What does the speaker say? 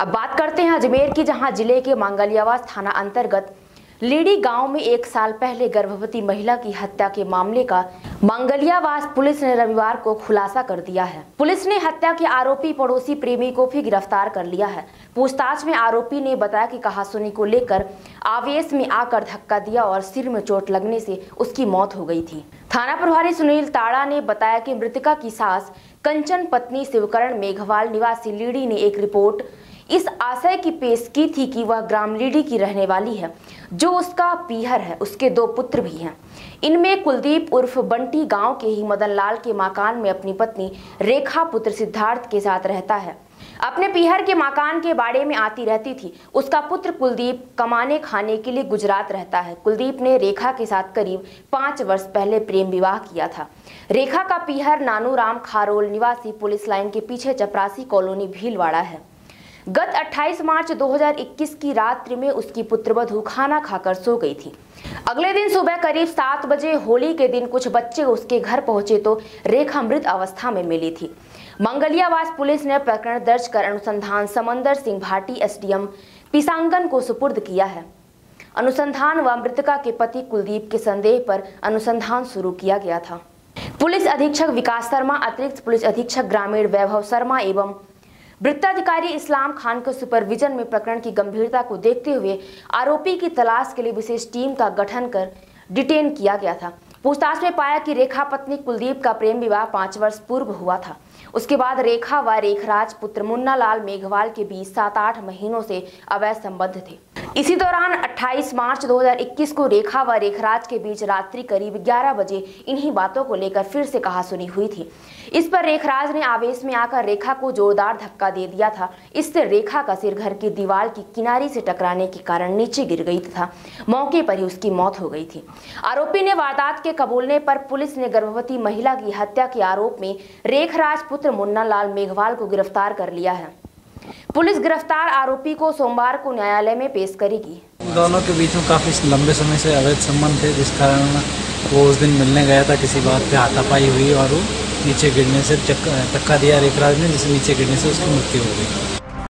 अब बात करते हैं अजमेर की, जहाँ ज़िले के मांगलियावास थाना अंतर्गत लीडी गाँव में एक साल पहले गर्भवती महिला की हत्या के मामले का मंगलियावास पुलिस ने रविवार को खुलासा कर दिया है। पुलिस ने हत्या के आरोपी पड़ोसी प्रेमी को भी गिरफ़्तार कर लिया है। पूछताछ में आरोपी ने बताया कि कहासुनी को लेकर आवेश में आकर धक्का दिया और सिर में चोट लगने से उसकी मौत हो गई थी। थाना प्रभारी सुनील ताड़ा ने बताया कि मृतका की सास कंचन पत्नी शिवकरण मेघवाल निवासी लीडी ने एक रिपोर्ट इस आशय की पेश की थी कि वह ग्राम लीडी की रहने वाली है, जो उसका पीहर है, उसके दो पुत्र भी हैं। इनमें कुलदीप उर्फ़ बंटी गाँव के ही मदन लाल के मकान में अपनी पत्नी रेखा पुत्र सिद्धार्थ के साथ रहता है। अपने पीहर के मकान के बाड़े में आती रहती थी। उसका पुत्र कुलदीप कमाने खाने के लिए गुजरात रहता है। कुलदीप ने रेखा के साथ करीब पाँच वर्ष पहले प्रेम विवाह किया था। रेखा का पीहर नानू राम खारोल निवासी पुलिस लाइन के पीछे चपरासी कॉलोनी भीलवाड़ा है। गत 28 मार्च 2021 की रात्रि में उसकी पुत्रवधु खाना खाकर सो गई थी। अगले दिन सुबह करीब सात बजे होली के दिन कुछ बच्चे उसके घर पहुँचे तो रेखा मृत अवस्था में मिली थी। मंगलियावास पुलिस ने प्रकरण दर्ज कर अनुसंधान समंदर सिंह भाटी, एसडीएम पिसांगन को सुपुर्द किया है। अनुसंधान व मृतका के पति कुलदीप के संदेह पर अनुसंधान शुरू किया गया था। पुलिस अधीक्षक विकास शर्मा, अतिरिक्त पुलिस अधीक्षक ग्रामीण वैभव शर्मा एवं वृत्ताधिकारी इस्लाम खान के सुपरविजन में प्रकरण की गंभीरता को देखते हुए आरोपी की तलाश के लिए विशेष टीम का गठन कर डिटेन किया गया था। पूछताछ में पाया कि रेखा पत्नी कुलदीप का प्रेम विवाह पाँच वर्ष पूर्व हुआ था। उसके बाद रेखा व रेखराज पुत्र मुन्ना लाल मेघवाल के बीच सात आठ महीनों से अवैध संबंध थे। इसी दौरान 28 मार्च 2021 को रेखा व रेखराज के बीच रात्रि करीब 11 बजे इन्हीं बातों को लेकर फिर से कहा सुनी हुई थी। इस पर रेखराज ने आवेश में आकर रेखा को जोरदार धक्का दे दिया था। इससे रेखा का सिर घर की दीवार की किनारी से टकराने के कारण नीचे गिर गई था मौके पर ही उसकी मौत हो गई थी। आरोपी ने वारदात के कबूलने पर पुलिस ने गर्भवती महिला की हत्या के आरोप में रेखराज पुत्र मुन्ना लाल मेघवाल को गिरफ़्तार कर लिया है। पुलिस गिरफ़्तार आरोपी को सोमवार को न्यायालय में पेश करेगी। दोनों के बीच में काफ़ी लंबे समय से अवैध संबंध थे, जिस कारण वो उस दिन मिलने गया था, किसी बात पे हाथापाई हुई और वो नीचे गिरने से धक्का दिया रेखराज ने जिससे नीचे गिरने से उसकी मृत्यु हो गई।